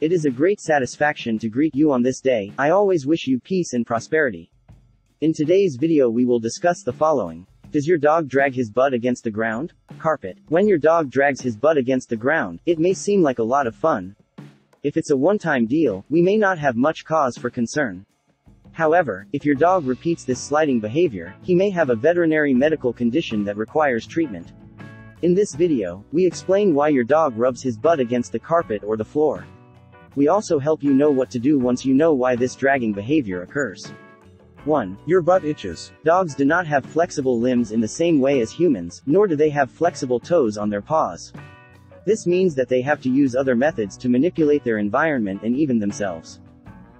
It is a great satisfaction to greet you on this day. I always wish you peace and prosperity. In today's video we will discuss the following. Does your dog drag his butt against the ground? Carpet. When your dog drags his butt against the ground, it may seem like a lot of fun. If it's a one-time deal, we may not have much cause for concern. However, if your dog repeats this sliding behavior, he may have a veterinary medical condition that requires treatment. In this video, we explain why your dog rubs his butt against the carpet or the floor. We also help you know what to do once you know why this dragging behavior occurs. 1. Your butt itches. Dogs do not have flexible limbs in the same way as humans, nor do they have flexible toes on their paws. This means that they have to use other methods to manipulate their environment and even themselves.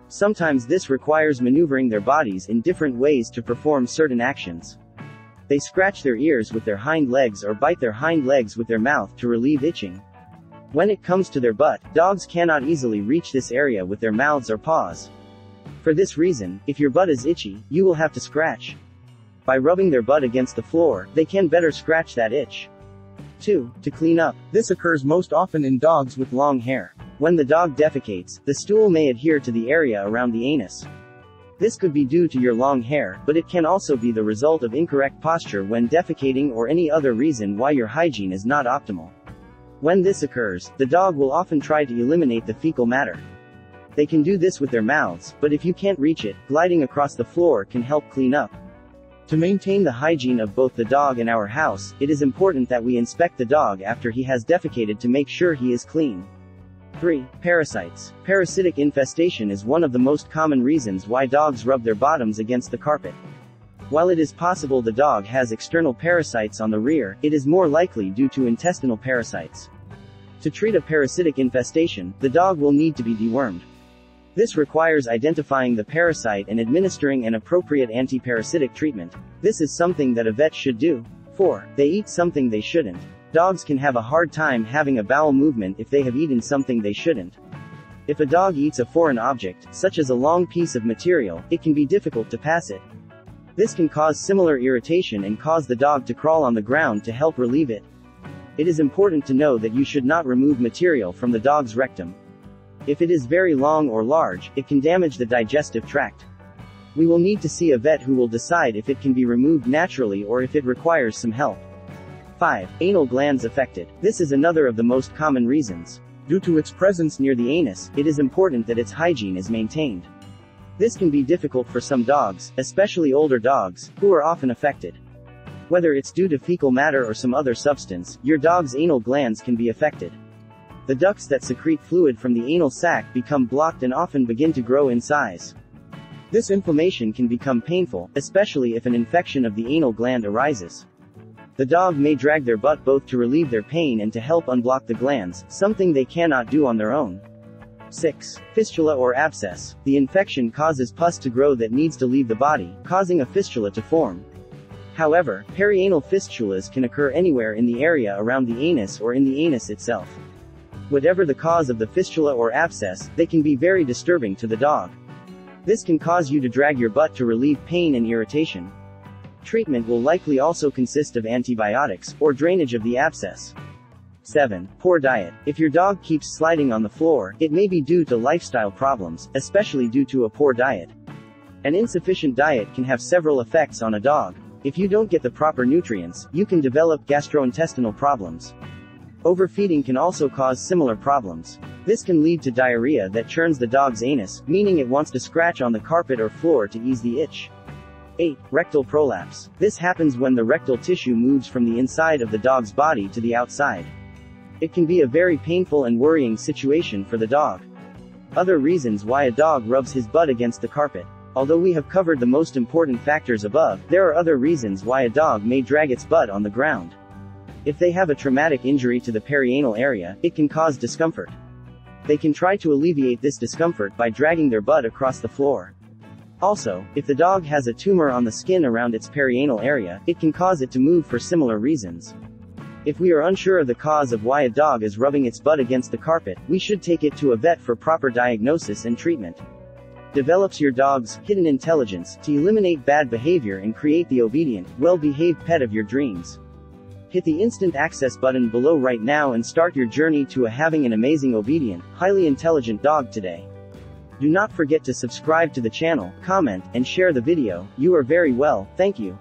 Sometimes this requires maneuvering their bodies in different ways to perform certain actions. They scratch their ears with their hind legs or bite their hind legs with their mouth to relieve itching. When it comes to their butt, dogs cannot easily reach this area with their mouths or paws. For this reason, if your butt is itchy, you will have to scratch. By rubbing their butt against the floor, they can better scratch that itch. 2. To clean up. This occurs most often in dogs with long hair. When the dog defecates, the stool may adhere to the area around the anus. This could be due to your long hair, but it can also be the result of incorrect posture when defecating or any other reason why your hygiene is not optimal. When this occurs, the dog will often try to eliminate the fecal matter. They can do this with their mouths, but if you can't reach it, gliding across the floor can help clean up. To maintain the hygiene of both the dog and our house, it is important that we inspect the dog after he has defecated to make sure he is clean. 3. Parasites. Parasitic infestation is one of the most common reasons why dogs rub their bottoms against the carpet. While it is possible the dog has external parasites on the rear, it is more likely due to intestinal parasites. To treat a parasitic infestation, the dog will need to be dewormed. This requires identifying the parasite and administering an appropriate anti-parasitic treatment. This is something that a vet should do. 4. They eat something they shouldn't. Dogs can have a hard time having a bowel movement if they have eaten something they shouldn't. If a dog eats a foreign object, such as a long piece of material, it can be difficult to pass it. This can cause similar irritation and cause the dog to crawl on the ground to help relieve it. It is important to know that you should not remove material from the dog's rectum. If it is very long or large, it can damage the digestive tract. We will need to see a vet who will decide if it can be removed naturally or if it requires some help. 5. Anal glands affected. This is another of the most common reasons. Due to its presence near the anus, it is important that its hygiene is maintained. This can be difficult for some dogs, especially older dogs, who are often affected. Whether it's due to fecal matter or some other substance, your dog's anal glands can be affected. The ducts that secrete fluid from the anal sac become blocked and often begin to grow in size. This inflammation can become painful, especially if an infection of the anal gland arises. The dog may drag their butt both to relieve their pain and to help unblock the glands, something they cannot do on their own. 6. Fistula or abscess. The infection causes pus to grow that needs to leave the body, causing a fistula to form. However, perianal fistulas can occur anywhere in the area around the anus or in the anus itself. Whatever the cause of the fistula or abscess, they can be very disturbing to the dog. This can cause you to drag your butt to relieve pain and irritation. Treatment will likely also consist of antibiotics, or drainage of the abscess. 7. Poor diet. If your dog keeps sliding on the floor, it may be due to lifestyle problems, especially due to a poor diet. An insufficient diet can have several effects on a dog. If you don't get the proper nutrients, you can develop gastrointestinal problems. Overfeeding can also cause similar problems. This can lead to diarrhea that churns the dog's anus, meaning it wants to scratch on the carpet or floor to ease the itch. 8. Rectal prolapse. This happens when the rectal tissue moves from the inside of the dog's body to the outside. It can be a very painful and worrying situation for the dog. Other reasons why a dog rubs his butt against the carpet. Although we have covered the most important factors above, there are other reasons why a dog may drag its butt on the ground. If they have a traumatic injury to the perianal area, it can cause discomfort. They can try to alleviate this discomfort by dragging their butt across the floor. Also, if the dog has a tumor on the skin around its perianal area, it can cause it to move for similar reasons. If we are unsure of the cause of why a dog is rubbing its butt against the carpet, we should take it to a vet for proper diagnosis and treatment. Develops your dog's hidden intelligence to eliminate bad behavior and create the obedient, well behaved pet of your dreams. Hit the instant access button below right now and start your journey to a having an amazing obedient, highly intelligent dog today. Do not forget to subscribe to the channel, comment, and share the video, you are very well, thank you.